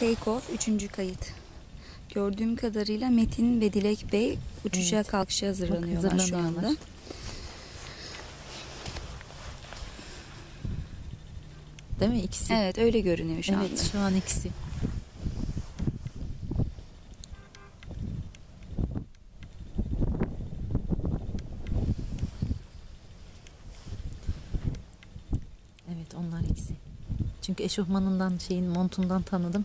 Take off. Üçüncü kayıt. Gördüğüm kadarıyla Metin ve Dilek Bey uçuşa Evet. kalkışa hazırlanıyorlar Bak, şu anda. Değil mi ikisi? Evet öyle görünüyor şu evet anda. şu an ikisi. Evet onlar ikisi. Çünkü eşofmanından şeyin montundan tanıdım.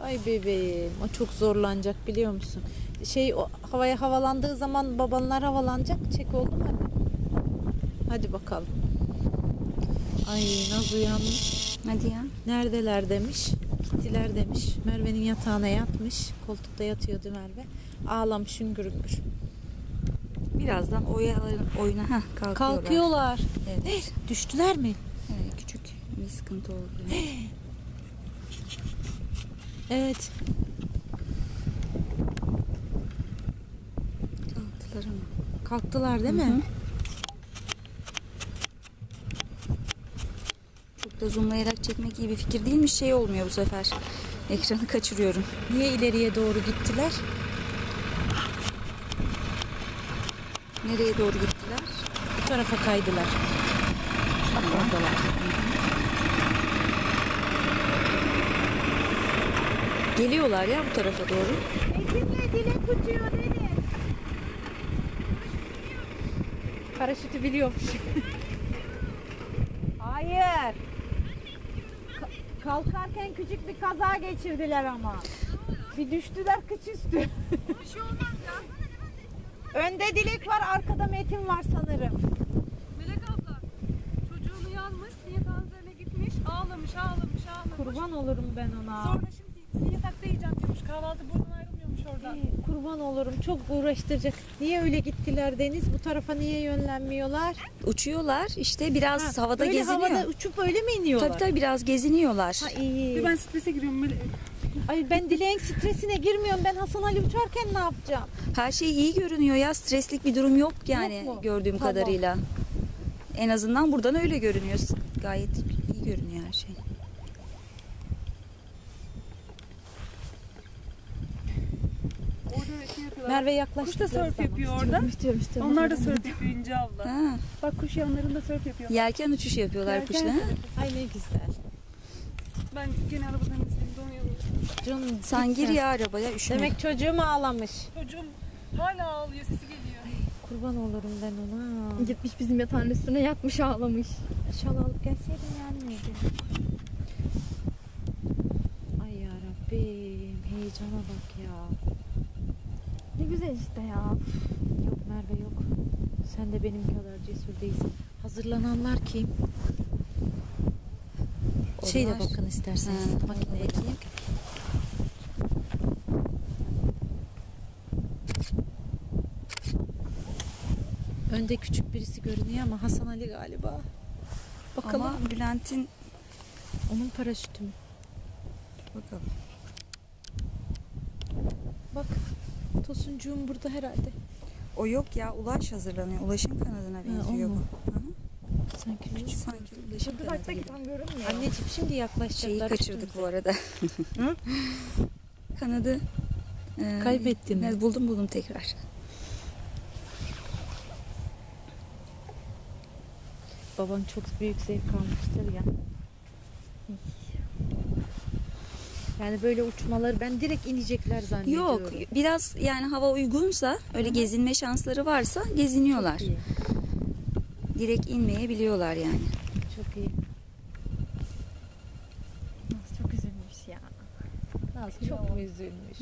Ay bebeğim, o çok zorlanacak biliyor musun? Şey o havaya havalandığı zaman babanlar havalanacak. Çek oldu mu hadi. Bakalım. Ay Naz uyanmış. Hadi ya. Neredeler demiş. Gittiler demiş. Merve'nin yatağına yatmış. Koltukta yatıyordu Merve. Ağlamış hüngür hüngür. Birazdan oya, oyuna heh, kalkıyorlar. Kalkıyorlar. Evet. Düştüler mi? evet. Küçük bir sıkıntı oldu. Evet. Kalktılar ama. Kalktılar değil Hı mi? hı. Çok da zoomlayarak çekmek iyi bir fikir değilmiş. Şey olmuyor bu sefer. Ekranı kaçırıyorum. Niye ileriye doğru gittiler? Nereye doğru gittiler? Bu tarafa kaydılar. Bak oradalar. Geliyorlar ya bu tarafa doğru. Metin'le Dilek uçuyor Deniz. Paraşütü biliyormuş. Hayır. Ka- kalkarken küçük bir kaza geçirdiler ama. Bir düştüler kıç üstü. Bir şey olmaz ya. Önde Dilek var, arkada Metin var sanırım. Melek abla çocuğunu yanmış, kanserine gitmiş, ağlamış, ağlamış, ağlamış. Kurban olurum ben ona. Sonra şimdi sinyal takta yiyeceğim diyormuş. Kahvaltı buradan ayrılmıyormuş oradan. Ee, Kurban olurum. Çok uğraştıracak. Niye öyle gittiler Deniz? Bu tarafa niye yönlenmiyorlar? Uçuyorlar işte biraz Ha, havada böyle geziniyor. havada uçup öyle mi iniyorlar? Tabii tabii biraz geziniyorlar. Ha iyi. Bir ben strese giriyorum. Melek. Ay ben Dilek'in stresine girmiyorum. Ben Hasan Ali uçarken ne yapacağım? Her şey iyi görünüyor ya streslik bir durum yok yani Yok mu? gördüğüm Tamam. kadarıyla. En azından buradan öyle görünüyor. Gayet iyi görünüyor her şey. Orada şey yapıyorlar. Merve Kuş da yaklaştı. surf yapıyor orada. Onlar da surf yapıyor İnce abla. Ha, Bak kuş yanlarında surf yapıyor. yelken uçuşu yapıyorlar Yelken kuşla. Ay ne güzel. Ben gene arabadan izleyeyim donuyorum. Canım Sen gir ya arabaya üşüme. Demek çocuğum ağlamış. Çocuğum hala ağlıyor sesi geliyor. Kurban olurum ben ona. Gitmiş bizim yatağın üstüne yatmış ağlamış. Şal alıp gelseydim gelmeydi. Ay ya Rabbim heyecana bak ya. Ne güzel işte ya. Yok Merve yok. Sen de benim kadar cesur değilsin. Hazırlananlar kim? Şeyle Onlar- bakın isterseniz. Ha, Makineye bakayım. Önde küçük birisi görünüyor ama Hasan Ali galiba. Bakalım. Ama Bülent'in Onun paraşütü mü? bakalım. Bak. Tosuncuğum burada herhalde. O yok ya Ulaş hazırlanıyor. Ulaş'ın kanadına benziyor bu. mu? Hı hı. Sanki küçük. Sanki Ulaş'ın kanadı gibi. tam görünmüyor. Anneciğim şimdi yaklaşacaklar. Şeyi kaçırdık bu arada. Kanadı. e, Kaybettin mi? Buldum buldum tekrar. Babam çok büyük zevk almıştır ya. Yani böyle uçmaları ben direkt inecekler zannediyorum. Yok biraz yani hava uygunsa öyle gezinme şansları varsa geziniyorlar. Direkt inmeyebiliyorlar yani. Çok iyi. Nasıl çok üzülmüş ya. Naz çok mu üzülmüş?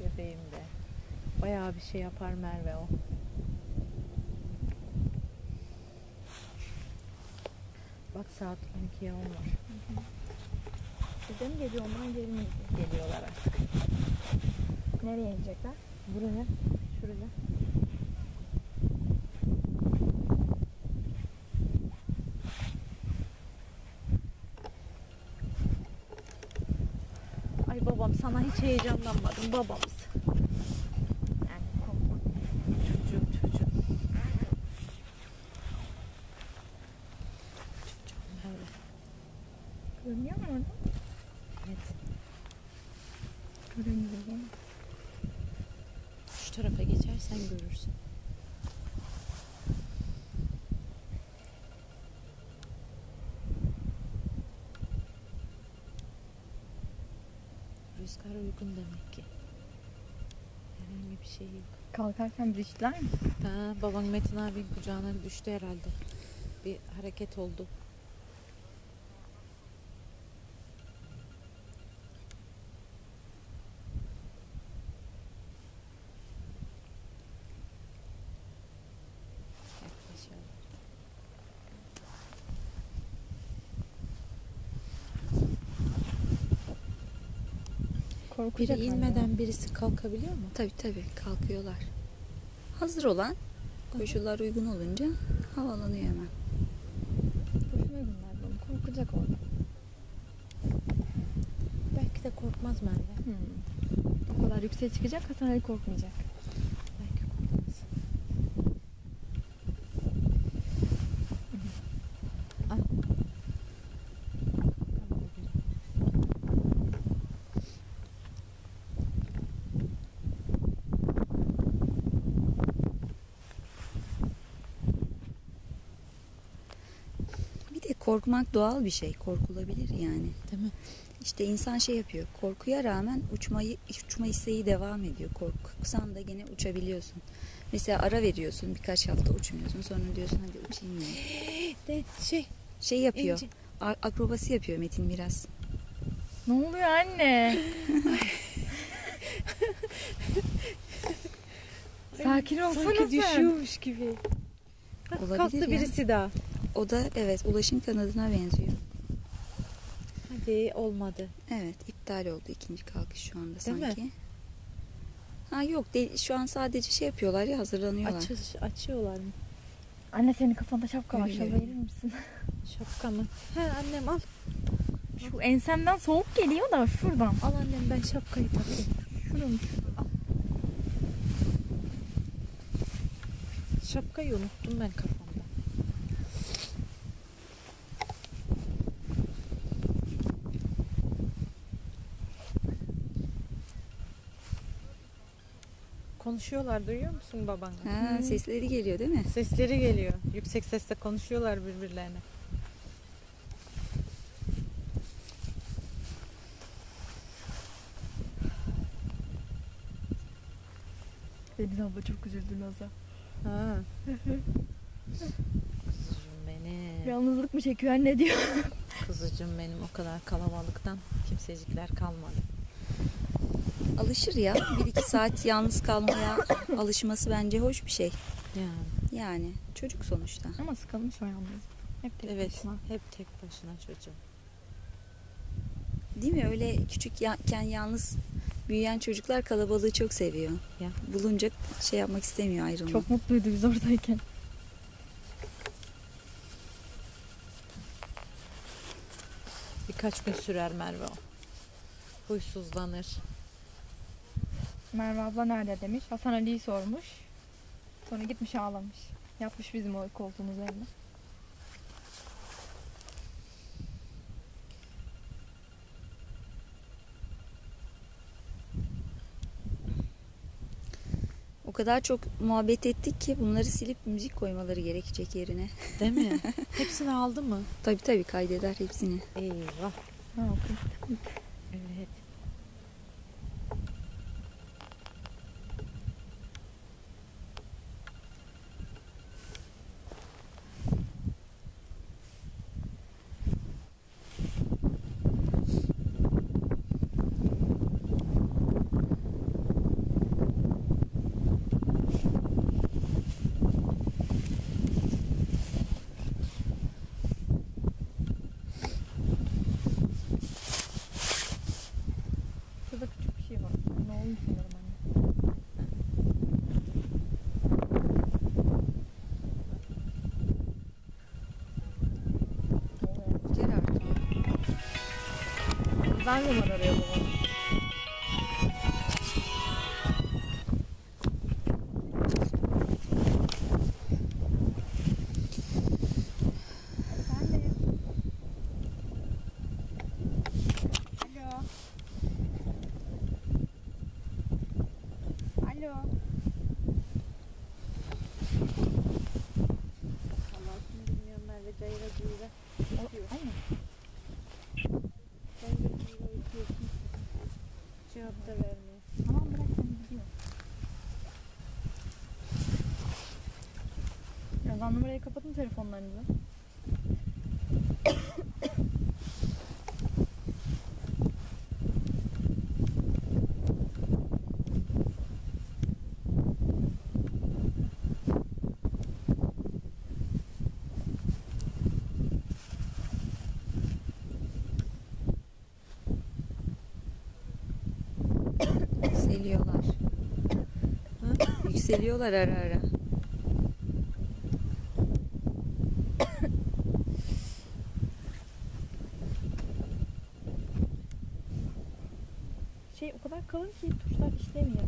Bebeğim de. Bayağı bir şey yapar Merve o. Bak saat 12'ye 10 var. Bize mi geliyor onlar geri mi? Geliyorlar artık. Nereye inecekler? Buraya. Şuraya. Ay babam sana hiç heyecanlanmadım babamız. Görünüyor mu orada? Evet. Görünmüyor. Şu tarafa geçersen görürsün. Rüzgar uygun demek ki. Herhangi bir şey yok. Kalkarken düştüler mi? Ha, baban Metin abinin kucağına düştü herhalde. Bir hareket oldu. Korkacak Biri inmeden birisi kalkabiliyor mu? Tabii tabii kalkıyorlar. Hazır olan koşullar uygun olunca havalanıyor hemen. Boşuna bunlar bunu. Korkacak orada. Belki de korkmaz Merve. Hmm. O kadar yükseğe çıkacak Hasan Ali korkmayacak. Belki korkmaz. Al. Al bebeğim. Bir de korkmak doğal bir şey. Korkulabilir yani. Değil mi? İşte insan şey yapıyor. Korkuya rağmen uçmayı uçma isteği devam ediyor. Korksan da gene uçabiliyorsun. Mesela ara veriyorsun birkaç hafta uçmuyorsun. Sonra diyorsun hadi uçayım ya. De şey Şey yapıyor. İnci. a- Akrobasi yapıyor Metin biraz. Ne oluyor anne? Sakin olsana sanki sen. düşüyormuş gibi. Olabilir kalktı ya. birisi daha. O da evet ulaşım kanadına benziyor. Hadi olmadı. Evet iptal oldu ikinci kalkış şu anda Değil mi? sanki. Ha yok de, şu an sadece şey yapıyorlar ya hazırlanıyorlar. Açış, açıyorlar mı? Anne senin kafanda şapka var. Verir misin? Şapka mı? He annem al. Şu ensemden soğuk geliyor da şuradan. Al annem ben şapkayı takayım. Şuradan. Şapkayı unuttum ben kafamda. Konuşuyorlar duyuyor musun babanla? Ha, sesleri geliyor değil mi? Sesleri geliyor. Yüksek sesle konuşuyorlar birbirlerine. Deniz abla çok üzüldü Naza. Ha. Kuzucuğum benim. Yalnızlık mı çekiyor anne diyor. Kuzucuğum benim o kadar kalabalıktan kimsecikler kalmadı. Alışır ya. Bir iki saat yalnız kalmaya alışması bence hoş bir şey. Yani. Yani çocuk sonuçta. Ama sıkılmış o yalnız. Hep tek Evet. başına. Hep tek başına çocuğum. Değil mi? Öyle küçükken yalnız büyüyen çocuklar kalabalığı çok seviyor. Ya. Bulunca şey yapmak istemiyor ayrılmak. Çok mutluydu biz oradayken. Birkaç gün sürer Merve o. Huysuzlanır. Merve abla nerede demiş. Hasan Ali'yi sormuş. Sonra gitmiş ağlamış. Yapmış bizim o koltuğun üzerine. O kadar çok muhabbet ettik ki bunları silip müzik koymaları gerekecek yerine. Değil mi? Hepsini aldı mı? Tabii tabii kaydeder hepsini. Eyvah. Ne yapayım? Ben zaman arıyor babam. Alo. Alo. Allah kim bilmiyorum Merve cayra cayra. Aynen. Cayra cayra ötüyor kimse. Cevap da vermiyor. Tamam bırak ben gidiyorum. Numarayı kapatın telefonlarınızı. Yükseliyorlar. Yükseliyorlar ara ara. Şey o kadar kalın ki tuşlar işlemiyor.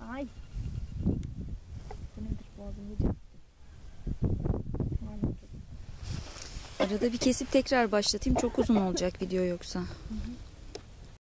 Ay. Bu nedir boğazım yiyecek. Arada bir kesip tekrar başlatayım. Çok uzun olacak video yoksa.